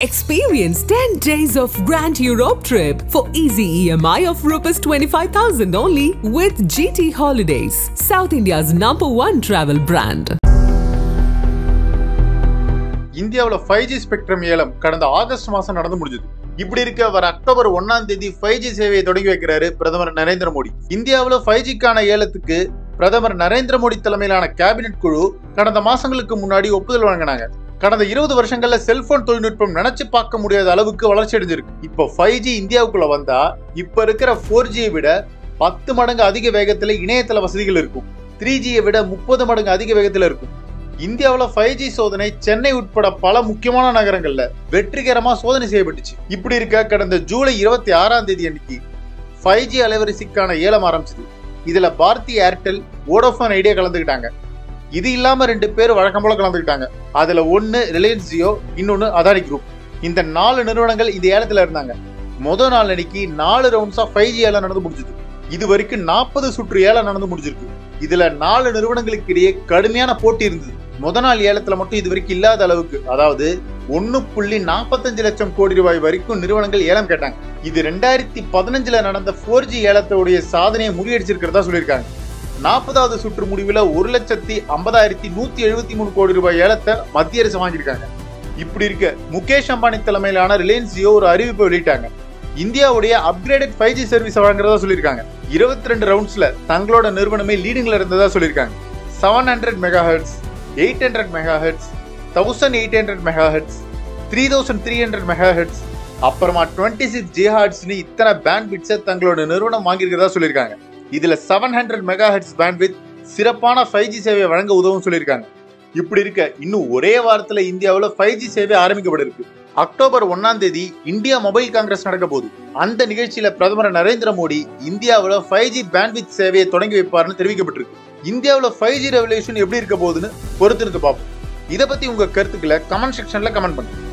Experience 10 days of Grand Europe trip for easy EMI of Rs 25,000 only with GT Holidays, South India's number one travel brand. இந்தியாவில் five G spectrum ஏலம் கடந்த August மாதம் நடந்து முடிஞ்சது. இப்படி இருக்க வர அக்டோபர் ஒன்னாம் தேதி ஃபைவ் ஜி சேவையை தொடங்கி வைக்கிறாரு பிரதமர் நரேந்திர மோடி. இந்தியாவில் ஃபைவ் ஜிக்கான ஏலத்துக்கு பிரதமர் நரேந்திர மோடி தலைமையிலான கேபினெட் குழு கடந்த மாசங்களுக்கு முன்னாடி ஒப்புதல் வழங்கினாங்க. கடந்த இருபது வருஷங்கள்ல செல்போன் தொழில்நுட்பம் நினைச்சு பார்க்க முடியாத அளவுக்கு வளர்ச்சி அடைஞ்சிருக்கு. இப்போ ஃபைவ் ஜி இந்தியாவுக்குள்ள வந்தா இப்ப இருக்கிற ஃபோர் ஜியை விட பத்து மடங்கு அதிக வேகத்துல இணையதள வசதிகள் இருக்கும். த்ரீ ஜியை விட முப்பது மடங்கு அதிக வேகத்துல இருக்கும். இந்தியாவில் ஃபைவ் ஜி சோதனை சென்னை உட்பட பல முக்கியமான நகரங்கள்ல வெற்றிகரமா சோதனை செய்யப்பட்டுச்சு. இப்படி இருக்க கடந்த ஜூலை இருபத்தி ஆறாம் தேதி அன்னைக்கு ஃபைவ் ஜி அலைவரிசைக்கான ஏலம் ஆரம்பிச்சது. இதுல பாரதி ஏர்டெல் ஓடோஃபோன் ஐடியா கலந்துக்கிட்டாங்க. இது இல்லாம ரெண்டு பேர் வழக்கம் போல கலந்துக்கிட்டாங்க. அதுல ஒன்னு ரிலையன்ஸ் ஜியோ இன்னொன்னு அதானி குரூப் இந்த நாலு நிறுவனங்கள் இந்த ஏலத்துல இருந்தாங்க. முதல் நாள் அன்னைக்கு நாலு ரவுண்ட்ஸா ஃபைவ் ஜி ஏலம் நடந்து முடிஞ்சது. இது வரைக்கும் நாற்பது சுற்று ஏலம் நடந்து முடிஞ்சிருக்கு. இதுல நாலு நிறுவனங்களுக்கு இடையே கடுமையான போட்டி இருந்தது. முத நாள் ஏலத்துல மட்டும் இது வரைக்கும் இல்லாத அளவுக்கு அதாவது ஒன்னு புள்ளி நாற்பத்தஞ்சு லட்சம் கோடி ரூபாய் வரைக்கும் நிறுவனங்கள் ஏலம் கேட்டாங்க. இது ரெண்டாயிரத்தி பதினஞ்சுல நடந்த ஃபோர் ஜி ஏலத்தோடைய சாதனையை முறியடிச்சிருக்கிறதா சொல்லியிருக்காங்க. நாற்பதாவது சுற்று முடிவில் ஒரு லட்சத்தி ஐம்பதாயிரத்தி நூற்றி எழுபத்தி மூணு கோடி ரூபாய் ஏலத்தை மத்திய அரசு வாங்கியிருக்காங்க. இப்படி இருக்க முகேஷ் அம்பானி தலைமையிலான ரிலையன்ஸ் ஜியோ ஒரு அறிவிப்பை வெளியிட்டாங்க. இந்தியாவுடைய அப்கிரேடட் ஃபைவ் ஜி சர்வீஸ் வழங்குறதா சொல்லியிருக்காங்க. இருபத்தி ரெண்டு ரவுண்ட்ஸ்ல தங்களோட நிறுவனமே லீடிங்ல இருந்ததா சொல்லியிருக்காங்க. Seven hundred megahertz eight hundred megahertz thousand eight hundred megahertz three thousand three hundred megahertz அப்புறமா டுவெண்ட்டி சிக்ஸ் ஜிஹாட்ஸ்னு இத்தனை பேண்ட் பிட்ஸை தங்களோட நிறுவனம் வாங்கியிருக்கிறதா சொல்லியிருக்காங்க. இதுல seven hundred megahertz bandwidth சிறப்பான ஃபைவ் ஜி சேவையை வழங்க உதவும் சொல்லியிருக்காங்க. இப்படி இருக்க இன்னும் ஒரே வாரத்துல இந்தியாவில் ஃபைவ் ஜி சேவை ஆரம்பிக்கப்பட இருக்கு அக்டோபர் ஒன்னாம் தேதி இந்தியா மொபைல் காங்கிரஸ் நடக்க போகுது. அந்த நிகழ்ச்சியில பிரதமர் நரேந்திர மோடி இந்தியாவில் ஃபைவ் ஜி பேண்ட்வித் சேவையை தொடங்கி வைப்பார்னு தெரிவிக்கப்பட்டிருக்கு. இந்தியாவில் ஃபைவ் ஜி ரெவல்யூஷன் எப்படி இருக்க போகுதுன்னு பொறுத்திருந்து பார்ப்போம். இதை பத்தி உங்க கருத்துக்களை கமெண்ட் செக்ஷன்ல கமெண்ட் பண்ணுங்க.